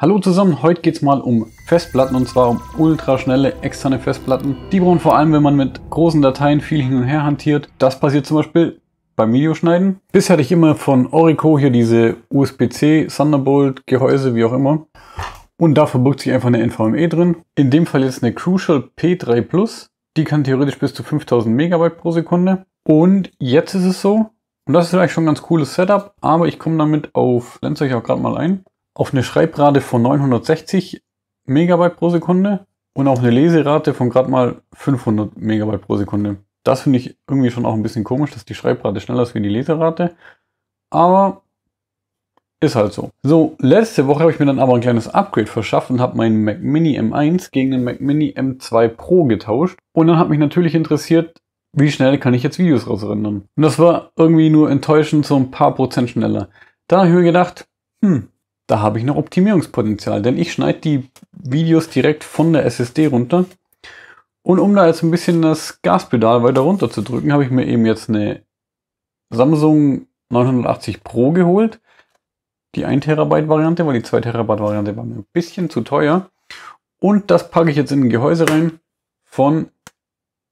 Hallo zusammen, heute geht es mal um Festplatten und zwar um ultraschnelle externe Festplatten. Die brauchen vor allem, wenn man mit großen Dateien viel hin und her hantiert. Das passiert zum Beispiel beim Videoschneiden. Bisher hatte ich immer von Orico hier diese USB-C, Thunderbolt, Gehäuse, wie auch immer. Und da verbirgt sich einfach eine NVMe drin. In dem Fall jetzt eine Crucial P3 Plus. Die kann theoretisch bis zu 5000 Megabyte pro Sekunde. Und jetzt ist es so, und das ist vielleicht schon ein ganz cooles Setup, aber ich komme damit auf, blende euch auch gerade mal ein, auf eine Schreibrate von 960 Megabyte pro Sekunde und auf eine Leserate von gerade mal 500 Megabyte pro Sekunde. Das finde ich irgendwie schon auch ein bisschen komisch, dass die Schreibrate schneller ist wie die Leserate. Aber ist halt so. So, letzte Woche habe ich mir dann aber ein kleines Upgrade verschafft und habe meinen Mac Mini M1 gegen den Mac Mini M2 Pro getauscht. Und dann hat mich natürlich interessiert, wie schnell kann ich jetzt Videos rausrendern. Und das war irgendwie nur enttäuschend so ein paar Prozent schneller. Da habe ich mir gedacht, hm, da habe ich noch Optimierungspotenzial, denn ich schneide die Videos direkt von der SSD runter. Und um da jetzt ein bisschen das Gaspedal weiter runter zu drücken, habe ich mir eben jetzt eine Samsung 980 Pro geholt. Die 1 Terabyte Variante, weil die 2 Terabyte Variante war mir ein bisschen zu teuer. Und das packe ich jetzt in ein Gehäuse rein von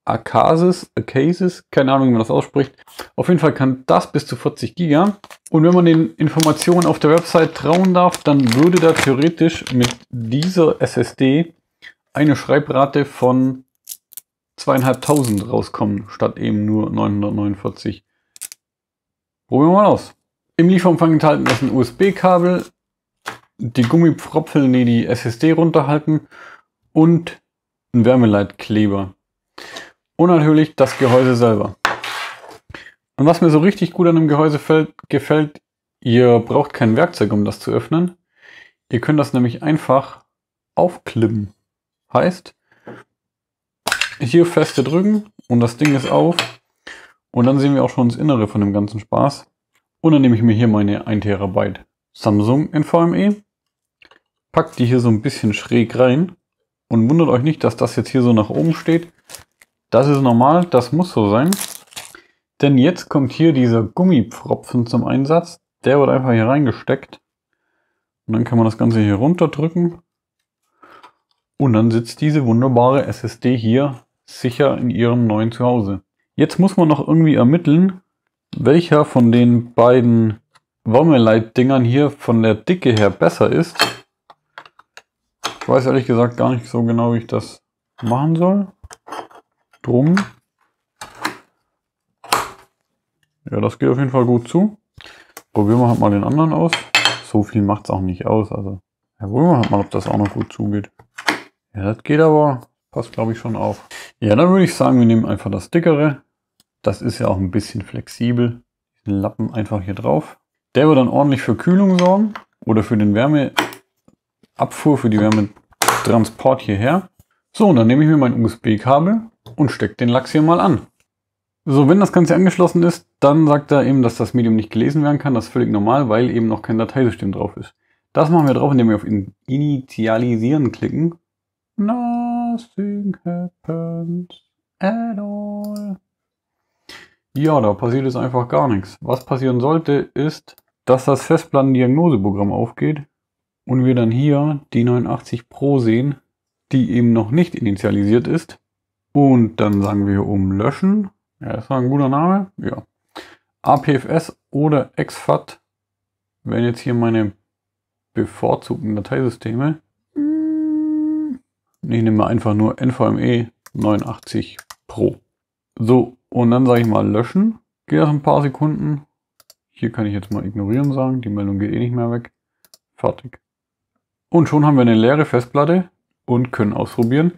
Akasis, Akasis, keine Ahnung, wie man das ausspricht. Auf jeden Fall kann das bis zu 40 Giga. Und wenn man den Informationen auf der Website trauen darf, dann würde da theoretisch mit dieser SSD eine Schreibrate von 2500 rauskommen, statt eben nur 949. Probieren wir mal aus. Im Lieferumfang enthalten ist ein USB-Kabel, die Gummipfropfeln, die die SSD runterhalten und ein Wärmeleitkleber und natürlich das Gehäuse selber. Und was mir so richtig gut an dem Gehäuse fällt, gefällt, ihr braucht kein Werkzeug, um das zu öffnen. Ihr könnt das nämlich einfach aufklippen. Heißt, hier feste drücken und das Ding ist auf. Und dann sehen wir auch schon das Innere von dem ganzen Spaß. Und dann nehme ich mir hier meine 1 Terabyte Samsung NVMe, pack die hier so ein bisschen schräg rein und wundert euch nicht, dass das jetzt hier so nach oben steht. Das ist normal, das muss so sein. Denn jetzt kommt hier dieser Gummipfropfen zum Einsatz. Der wird einfach hier reingesteckt. Und dann kann man das Ganze hier runterdrücken. Und dann sitzt diese wunderbare SSD hier sicher in ihrem neuen Zuhause. Jetzt muss man noch irgendwie ermitteln, welcher von den beiden Wärmeleitdingern hier von der Dicke her besser ist. Ich weiß ehrlich gesagt gar nicht so genau, wie ich das machen soll drum. Ja, das geht auf jeden Fall gut zu. Probieren wir halt mal den anderen aus. So viel macht es auch nicht aus. Also, ja, probieren wir halt mal, ob das auch noch gut zugeht. Ja, das geht aber, passt glaube ich schon auf. Ja, dann würde ich sagen, wir nehmen einfach das dickere. Das ist ja auch ein bisschen flexibel. Den Lappen einfach hier drauf. Der wird dann ordentlich für Kühlung sorgen oder für den Wärmeabfuhr, für die Wärmetransport hierher. So, und dann nehme ich mir mein USB-Kabel und steckt den Lachs hier mal an. So, wenn das Ganze angeschlossen ist, dann sagt er eben, dass das Medium nicht gelesen werden kann. Das ist völlig normal, weil eben noch kein Dateisystem drauf ist. Das machen wir drauf, indem wir auf Initialisieren klicken. Nothing happens at all. Ja, da passiert jetzt einfach gar nichts. Was passieren sollte, ist, dass das Festplattendiagnoseprogramm aufgeht und wir dann hier die 89 Pro sehen, die eben noch nicht initialisiert ist. Und dann sagen wir um löschen. Ja, das war ein guter Name. Ja. APFS oder exFAT wären jetzt hier meine bevorzugten Dateisysteme. Ich nehme einfach nur NVMe 89 Pro. So, und dann sage ich mal löschen. Geht das ein paar Sekunden. Hier kann ich jetzt mal ignorieren sagen. Die Meldung geht eh nicht mehr weg. Fertig. Und schon haben wir eine leere Festplatte und können ausprobieren,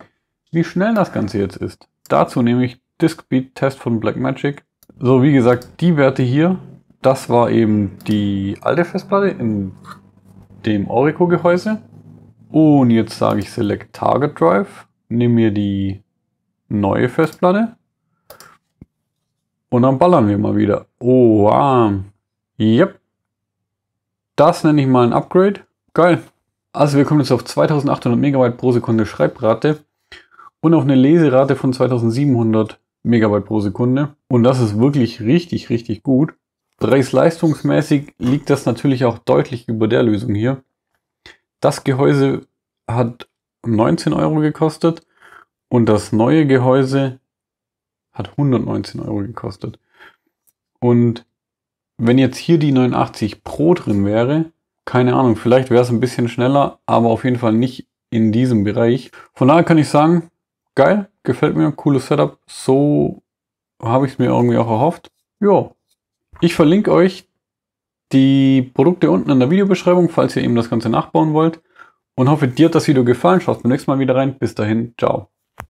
wie schnell das Ganze jetzt ist. Dazu nehme ich Diskbeat Test von Blackmagic. So, wie gesagt, die Werte hier, das war eben die alte Festplatte in dem Orico-Gehäuse. Und jetzt sage ich Select Target Drive, nehme mir die neue Festplatte und dann ballern wir mal wieder. Oh, wow. Yep. Das nenne ich mal ein Upgrade. Geil. Also wir kommen jetzt auf 2800 Megabyte pro Sekunde Schreibrate und auf eine Leserate von 2700 Megabyte pro Sekunde. Und das ist wirklich richtig, richtig gut. Preis-leistungsmäßig liegt das natürlich auch deutlich über der Lösung hier. Das Gehäuse hat 19 Euro gekostet und das neue Gehäuse hat 119 Euro gekostet. Und wenn jetzt hier die 89 Pro drin wäre, keine Ahnung, vielleicht wäre es ein bisschen schneller, aber auf jeden Fall nicht in diesem Bereich. Von daher kann ich sagen, geil, gefällt mir, cooles Setup. So habe ich es mir irgendwie auch erhofft. Ja, ich verlinke euch die Produkte unten in der Videobeschreibung, falls ihr eben das Ganze nachbauen wollt. Und hoffe, dir hat das Video gefallen. Schaut beim nächsten Mal wieder rein. Bis dahin, ciao.